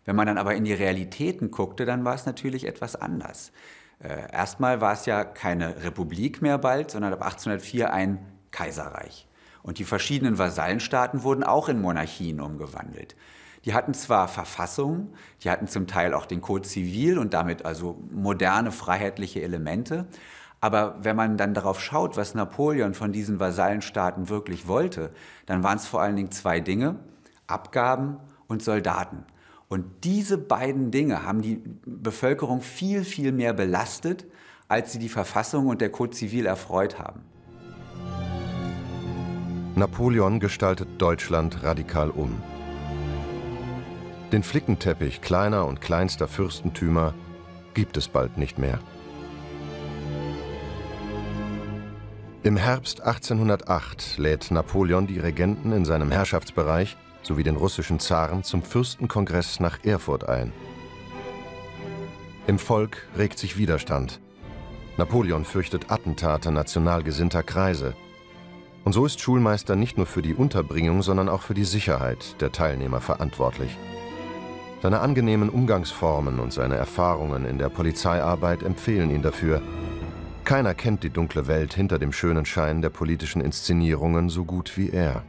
Wenn man dann aber in die Realitäten guckte, dann war es natürlich etwas anders. Äh, erstmal war es ja keine Republik mehr bald, sondern ab 1804 ein Kaiserreich. Und die verschiedenen Vasallenstaaten wurden auch in Monarchien umgewandelt. Die hatten zwar Verfassungen, die hatten zum Teil auch den Code Zivil und damit also moderne freiheitliche Elemente, aber wenn man dann darauf schaut, was Napoleon von diesen Vasallenstaaten wirklich wollte, dann waren es vor allen Dingen zwei Dinge, Abgaben und Soldaten. Und diese beiden Dinge haben die Bevölkerung viel, viel mehr belastet, als sie die Verfassung und der Code Zivil erfreut haben. Napoleon gestaltet Deutschland radikal um. Den Flickenteppich kleiner und kleinster Fürstentümer gibt es bald nicht mehr. Im Herbst 1808 lädt Napoleon die Regenten in seinem Herrschaftsbereich sowie den russischen Zaren zum Fürstenkongress nach Erfurt ein. Im Volk regt sich Widerstand. Napoleon fürchtet Attentate national gesinnter Kreise. Und so ist Schulmeister nicht nur für die Unterbringung, sondern auch für die Sicherheit der Teilnehmer verantwortlich. Seine angenehmen Umgangsformen und seine Erfahrungen in der Polizeiarbeit empfehlen ihn dafür. Keiner kennt die dunkle Welt hinter dem schönen Schein der politischen Inszenierungen so gut wie er.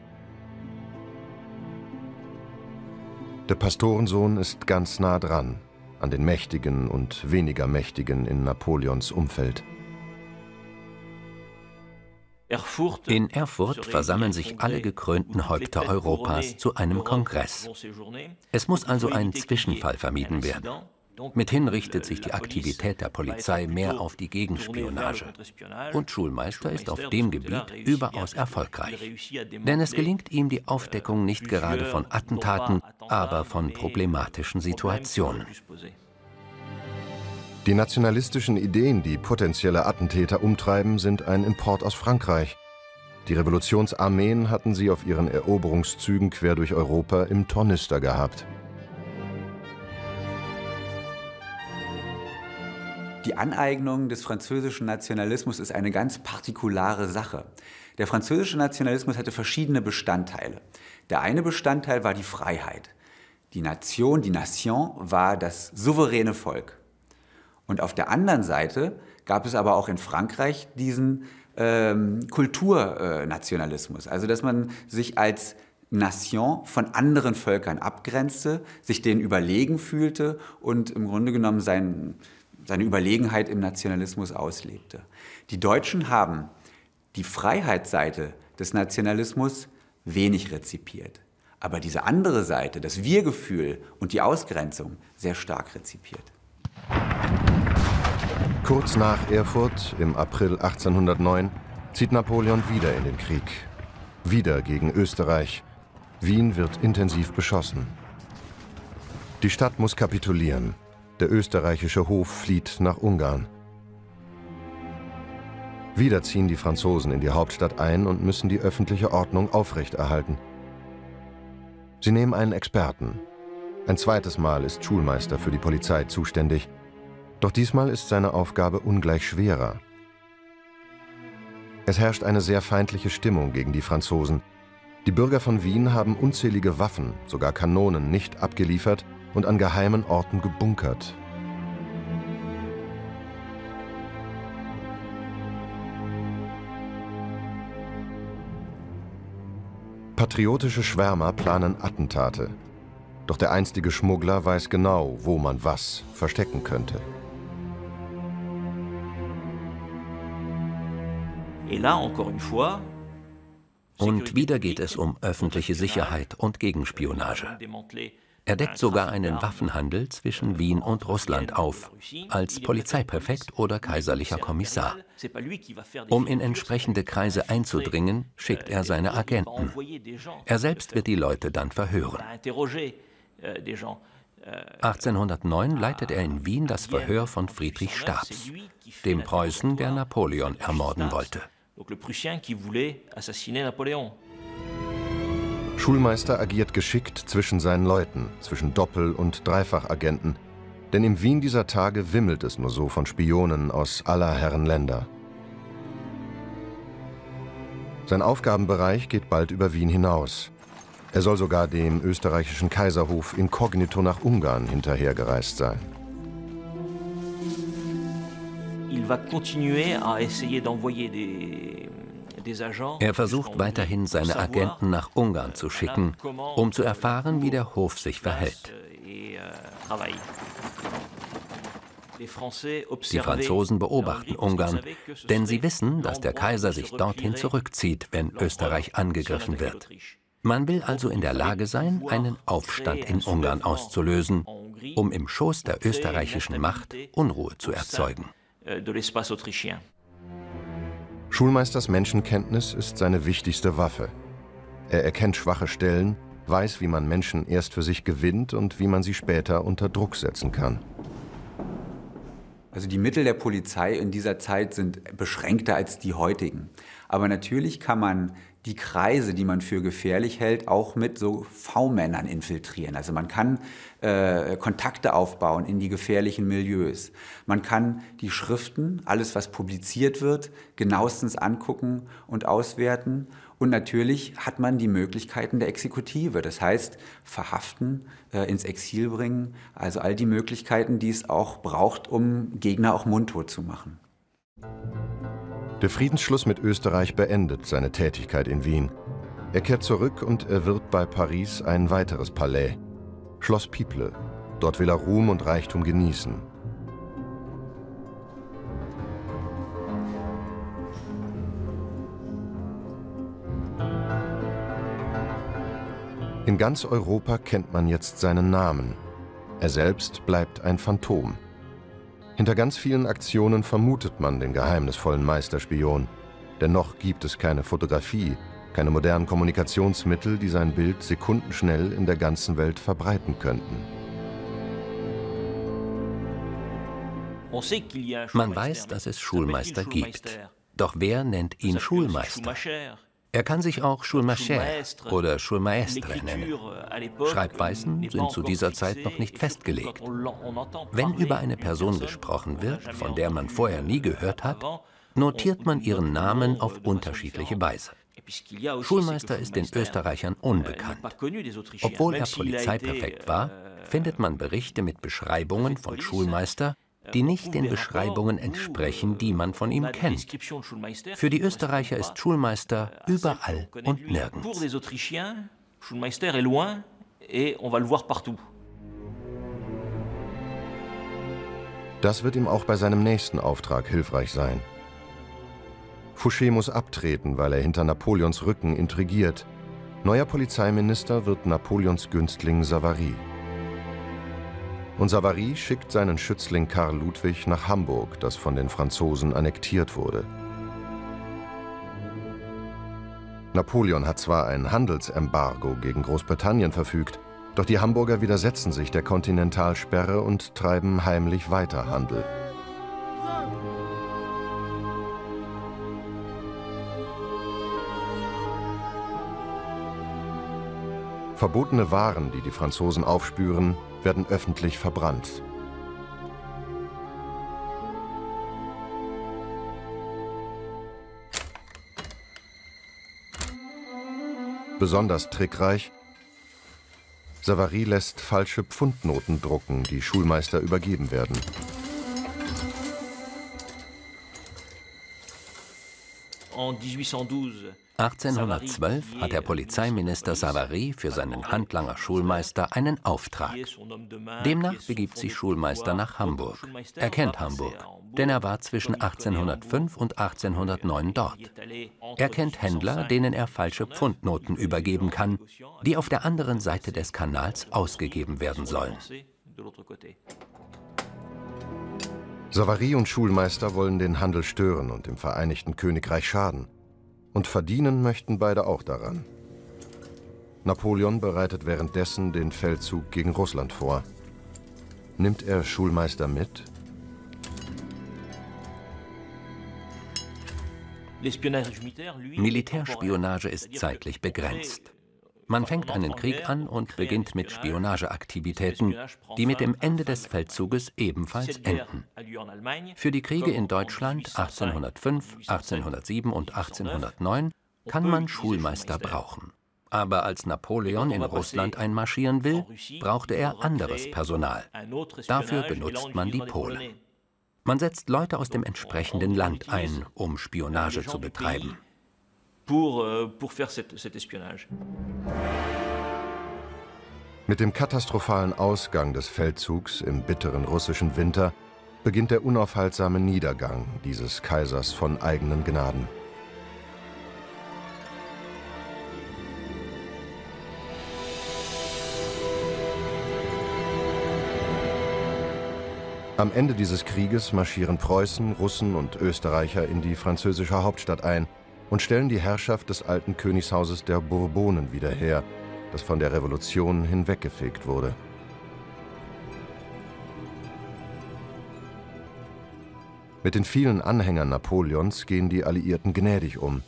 Der Pastorensohn ist ganz nah dran, an den Mächtigen und weniger Mächtigen in Napoleons Umfeld. In Erfurt versammeln sich alle gekrönten Häupter Europas zu einem Kongress. Es muss also ein Zwischenfall vermieden werden. Mithin richtet sich die Aktivität der Polizei mehr auf die Gegenspionage. Und Schulmeister ist auf dem Gebiet überaus erfolgreich. Denn es gelingt ihm die Aufdeckung nicht gerade von Attentaten, aber von problematischen Situationen. Die nationalistischen Ideen, die potenzielle Attentäter umtreiben, sind ein Import aus Frankreich. Die Revolutionsarmeen hatten sie auf ihren Eroberungszügen quer durch Europa im Tornister gehabt. Die Aneignung des französischen Nationalismus ist eine ganz partikulare Sache. Der französische Nationalismus hatte verschiedene Bestandteile. Der eine Bestandteil war die Freiheit. Die Nation, die Nation war das souveräne Volk. Und auf der anderen Seite gab es aber auch in Frankreich diesen ähm, Kulturnationalismus, also dass man sich als Nation von anderen Völkern abgrenzte, sich denen überlegen fühlte und im Grunde genommen sein, seine Überlegenheit im Nationalismus auslebte. Die Deutschen haben die Freiheitsseite des Nationalismus wenig rezipiert, aber diese andere Seite, das Wir-Gefühl und die Ausgrenzung, sehr stark rezipiert. Kurz nach Erfurt im April 1809 zieht Napoleon wieder in den Krieg. Wieder gegen Österreich. Wien wird intensiv beschossen. Die Stadt muss kapitulieren. Der österreichische Hof flieht nach Ungarn. Wieder ziehen die Franzosen in die Hauptstadt ein und müssen die öffentliche Ordnung aufrechterhalten. Sie nehmen einen Experten. Ein zweites Mal ist Schulmeister für die Polizei zuständig. Doch diesmal ist seine Aufgabe ungleich schwerer. Es herrscht eine sehr feindliche Stimmung gegen die Franzosen. Die Bürger von Wien haben unzählige Waffen, sogar Kanonen, nicht abgeliefert und an geheimen Orten gebunkert. Patriotische Schwärmer planen Attentate. Doch der einstige Schmuggler weiß genau, wo man was verstecken könnte. Und wieder geht es um öffentliche Sicherheit und Gegenspionage. Er deckt sogar einen Waffenhandel zwischen Wien und Russland auf, als Polizeipräfekt oder kaiserlicher Kommissar. Um in entsprechende Kreise einzudringen, schickt er seine Agenten. Er selbst wird die Leute dann verhören. 1809 leitet er in Wien das Verhör von Friedrich Stabs, dem Preußen, der Napoleon ermorden wollte. Schulmeister agiert geschickt zwischen seinen Leuten, zwischen Doppel- und Dreifachagenten. Denn im Wien dieser Tage wimmelt es nur so von Spionen aus aller Herren Länder. Sein Aufgabenbereich geht bald über Wien hinaus. Er soll sogar dem österreichischen Kaiserhof inkognito nach Ungarn hinterhergereist sein. Il va continuer à essayer d'envoyer des Er versucht weiterhin, seine Agenten nach Ungarn zu schicken, um zu erfahren, wie der Hof sich verhält. Die Franzosen beobachten Ungarn, denn sie wissen, dass der Kaiser sich dorthin zurückzieht, wenn Österreich angegriffen wird. Man will also in der Lage sein, einen Aufstand in Ungarn auszulösen, um im Schoß der österreichischen Macht Unruhe zu erzeugen. Schulmeisters Menschenkenntnis ist seine wichtigste Waffe. Er erkennt schwache Stellen, weiß, wie man Menschen erst für sich gewinnt und wie man sie später unter Druck setzen kann. Also die Mittel der Polizei in dieser Zeit sind beschränkter als die heutigen. Aber natürlich kann man die Kreise, die man für gefährlich hält, auch mit so V-Männern infiltrieren. Also man kann äh, Kontakte aufbauen in die gefährlichen Milieus. Man kann die Schriften, alles was publiziert wird, genauestens angucken und auswerten. Und natürlich hat man die Möglichkeiten der Exekutive, das heißt verhaften, äh, ins Exil bringen, also all die Möglichkeiten, die es auch braucht, um Gegner auch mundtot zu machen. Der Friedensschluss mit Österreich beendet seine Tätigkeit in Wien. Er kehrt zurück und erwirbt bei Paris ein weiteres Palais, Schloss Piple. Dort will er Ruhm und Reichtum genießen. In ganz Europa kennt man jetzt seinen Namen. Er selbst bleibt ein Phantom. Hinter ganz vielen Aktionen vermutet man den geheimnisvollen Meisterspion. Dennoch gibt es keine Fotografie, keine modernen Kommunikationsmittel, die sein Bild sekundenschnell in der ganzen Welt verbreiten könnten. Man weiß, dass es Schulmeister gibt. Doch wer nennt ihn Schulmeister? Er kann sich auch Schulmacher oder Schulmaestre nennen. Schreibweisen sind zu dieser Zeit noch nicht festgelegt. Wenn über eine Person gesprochen wird, von der man vorher nie gehört hat, notiert man ihren Namen auf unterschiedliche Weise. Schulmeister ist den Österreichern unbekannt. Obwohl er Polizeipräfekt war, findet man Berichte mit Beschreibungen von Schulmeister, die nicht den Beschreibungen entsprechen, die man von ihm kennt. Für die Österreicher ist Schulmeister überall und nirgends. Das wird ihm auch bei seinem nächsten Auftrag hilfreich sein. Fouché muss abtreten, weil er hinter Napoleons Rücken intrigiert. Neuer Polizeiminister wird Napoleons Günstling Savary. Und Savary schickt seinen Schützling Karl Ludwig nach Hamburg, das von den Franzosen annektiert wurde. Napoleon hat zwar ein Handelsembargo gegen Großbritannien verfügt, doch die Hamburger widersetzen sich der Kontinentalsperre und treiben heimlich weiter Handel. Verbotene Waren, die die Franzosen aufspüren, werden öffentlich verbrannt. Besonders trickreich, Savary lässt falsche Pfundnoten drucken, die Schulmeister übergeben werden. 1812 hat der Polizeiminister Savary für seinen Handlanger Schulmeister einen Auftrag. Demnach begibt sich Schulmeister nach Hamburg. Er kennt Hamburg, denn er war zwischen 1805 und 1809 dort. Er kennt Händler, denen er falsche Pfundnoten übergeben kann, die auf der anderen Seite des Kanals ausgegeben werden sollen. Savary und Schulmeister wollen den Handel stören und dem Vereinigten Königreich schaden. Und verdienen möchten beide auch daran. Napoleon bereitet währenddessen den Feldzug gegen Russland vor. Nimmt er Schulmeister mit? Militärspionage ist zeitlich begrenzt. Man fängt einen Krieg an und beginnt mit Spionageaktivitäten, die mit dem Ende des Feldzuges ebenfalls enden. Für die Kriege in Deutschland 1805, 1807 und 1809 kann man Schulmeister brauchen. Aber als Napoleon in Russland einmarschieren will, brauchte er anderes Personal. Dafür benutzt man die Polen. Man setzt Leute aus dem entsprechenden Land ein, um Spionage zu betreiben. Pour, euh, pour faire cet, cet espionnage. Mit dem katastrophalen Ausgang des Feldzugs im bitteren russischen Winter beginnt der unaufhaltsame Niedergang dieses Kaisers von eigenen Gnaden. Am Ende dieses Krieges marschieren Preußen, Russen und Österreicher in die französische Hauptstadt ein und stellen die Herrschaft des alten Königshauses der Bourbonen wieder her, das von der Revolution hinweggefegt wurde. Mit den vielen Anhängern Napoleons gehen die Alliierten gnädig um.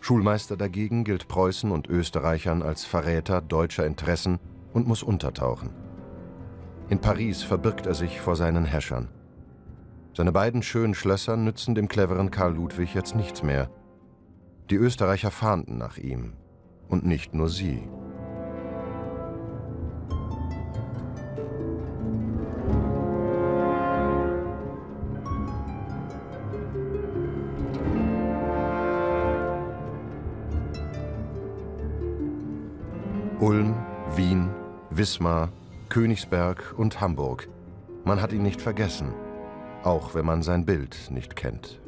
Schulmeister dagegen gilt Preußen und Österreichern als Verräter deutscher Interessen und muss untertauchen. In Paris verbirgt er sich vor seinen Herrschern. Seine beiden schönen Schlösser nützen dem cleveren Karl Ludwig jetzt nichts mehr. Die Österreicher fahnden nach ihm. Und nicht nur sie. Ulm, Wien, Wismar, Königsberg und Hamburg. Man hat ihn nicht vergessen, auch wenn man sein Bild nicht kennt.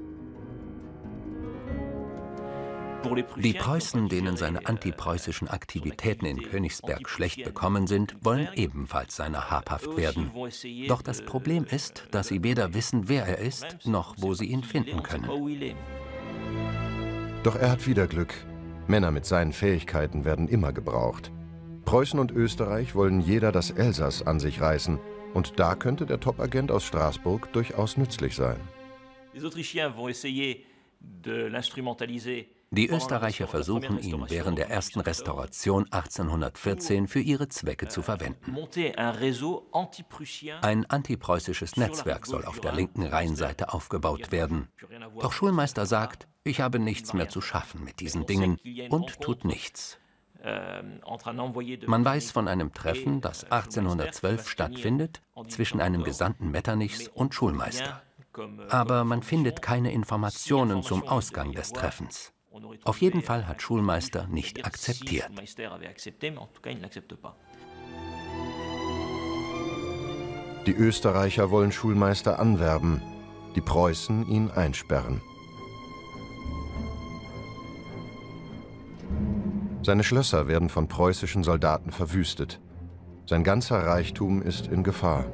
Die Preußen, denen seine antipreußischen Aktivitäten in Königsberg schlecht bekommen sind, wollen ebenfalls seiner habhaft werden. Doch das Problem ist, dass sie weder wissen, wer er ist, noch wo sie ihn finden können. Doch er hat wieder Glück. Männer mit seinen Fähigkeiten werden immer gebraucht. Preußen und Österreich wollen jeder das Elsass an sich reißen. Und da könnte der Top-Agent aus Straßburg durchaus nützlich sein. Die Österreicher versuchen ihn während der ersten Restauration 1814 für ihre Zwecke zu verwenden. Ein antipreußisches Netzwerk soll auf der linken Rheinseite aufgebaut werden. Doch Schulmeister sagt, ich habe nichts mehr zu schaffen mit diesen Dingen und tut nichts. Euh, Man weiß von einem Treffen, das 1812 stattfindet, zwischen einem Gesandten Metternichs und Schulmeister. Euh, Aber man findet keine Informationen zum Ausgang des Treffens. Auf jeden Fall hat Schulmeister nicht akzeptiert. Die Österreicher wollen Schulmeister anwerben, die Preußen ihn einsperren. Seine Schlösser werden von preußischen Soldaten verwüstet. Sein ganzer Reichtum ist in Gefahr.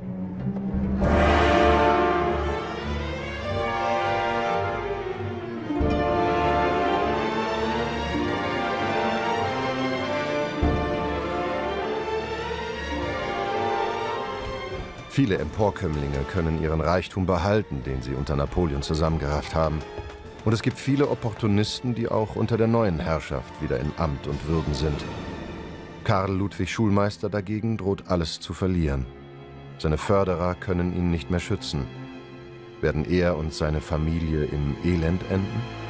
Viele Emporkömmlinge können ihren Reichtum behalten, den sie unter Napoleon zusammengerafft haben. Und es gibt viele Opportunisten, die auch unter der neuen Herrschaft wieder in Amt und Würden sind. Karl Ludwig Schulmeister dagegen droht alles zu verlieren. Seine Förderer können ihn nicht mehr schützen. Werden er und seine Familie im Elend enden?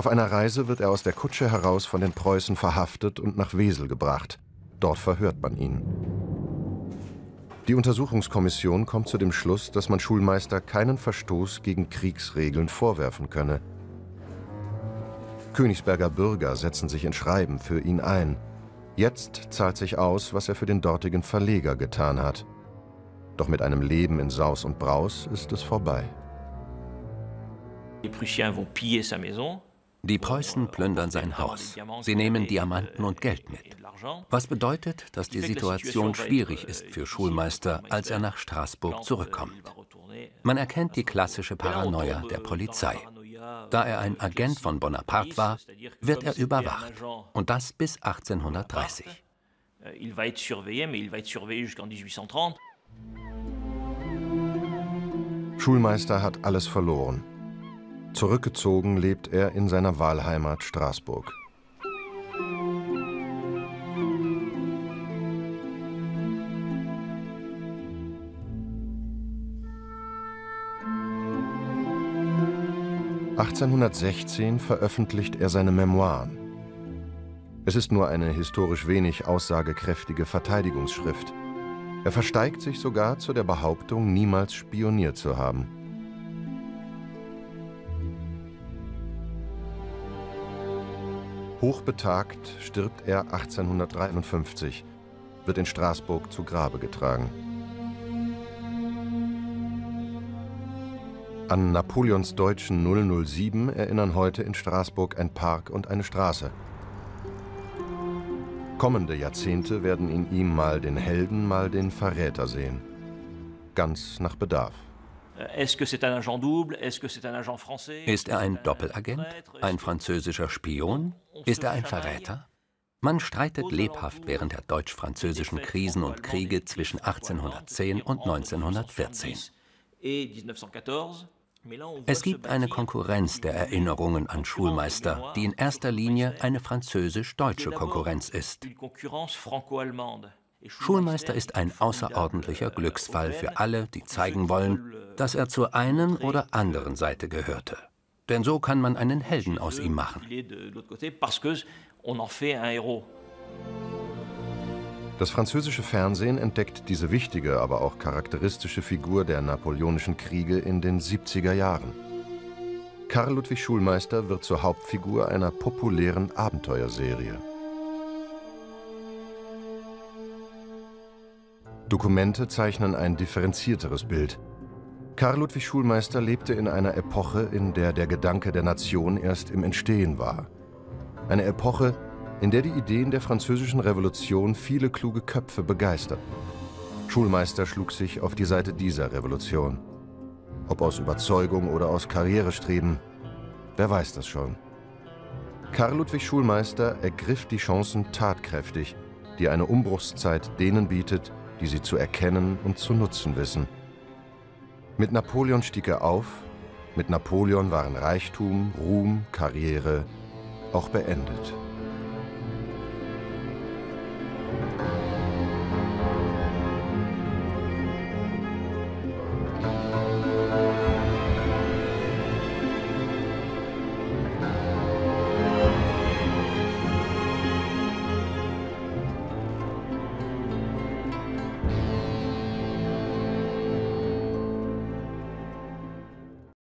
Auf einer Reise wird er aus der Kutsche heraus von den Preußen verhaftet und nach Wesel gebracht. Dort verhört man ihn. Die Untersuchungskommission kommt zu dem Schluss, dass man Schulmeister keinen Verstoß gegen Kriegsregeln vorwerfen könne. Königsberger Bürger setzen sich in Schreiben für ihn ein. Jetzt zahlt sich aus, was er für den dortigen Verleger getan hat. Doch mit einem Leben in Saus und Braus ist es vorbei. Die Prussiens vont piller sa maison. Die Preußen plündern sein Haus. Sie nehmen Diamanten und Geld mit. Was bedeutet, dass die Situation schwierig ist für Schulmeister, als er nach Straßburg zurückkommt. Man erkennt die klassische Paranoia der Polizei. Da er ein Agent von Bonaparte war, wird er überwacht. Und das bis 1830. Schulmeister hat alles verloren. Zurückgezogen lebt er in seiner Wahlheimat Straßburg. (1816) veröffentlicht er seine Memoiren. Es ist nur eine historisch wenig aussagekräftige Verteidigungsschrift. Er versteigt sich sogar zu der Behauptung, niemals spioniert zu haben. Hochbetagt stirbt er 1853, wird in Straßburg zu Grabe getragen. An Napoleons deutschen 007 erinnern heute in Straßburg ein Park und eine Straße. Kommende Jahrzehnte werden in ihm mal den Helden, mal den Verräter sehen. Ganz nach Bedarf. Ist er ein Doppelagent? Ein französischer Spion? Ist er ein Verräter? Man streitet lebhaft während der deutsch-französischen Krisen und Kriege zwischen 1810 und 1914. Es gibt eine Konkurrenz der Erinnerungen an Schulmeister, die in erster Linie eine französisch-deutsche Konkurrenz ist. Schulmeister ist ein außerordentlicher Glücksfall für alle, die zeigen wollen, dass er zur einen oder anderen Seite gehörte. Denn so kann man einen Helden aus ihm machen. Das französische Fernsehen entdeckt diese wichtige, aber auch charakteristische Figur der napoleonischen Kriege in den 70er Jahren. Karl Ludwig Schulmeister wird zur Hauptfigur einer populären Abenteuerserie. Dokumente zeichnen ein differenzierteres Bild. Karl Ludwig Schulmeister lebte in einer Epoche, in der der Gedanke der Nation erst im Entstehen war. Eine Epoche, in der die Ideen der französischen Revolution viele kluge Köpfe begeisterten. Schulmeister schlug sich auf die Seite dieser Revolution. Ob aus Überzeugung oder aus Karrierestreben, wer weiß das schon. Karl Ludwig Schulmeister ergriff die Chancen tatkräftig, die eine Umbruchszeit denen bietet, die sie zu erkennen und zu nutzen wissen. Mit Napoleon stieg er auf, mit Napoleon waren Reichtum, Ruhm, Karriere auch beendet.